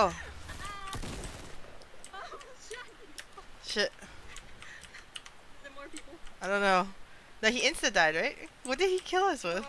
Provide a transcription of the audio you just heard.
Oh. Shit. I don't know. No, he insta died, right? What did he kill us with?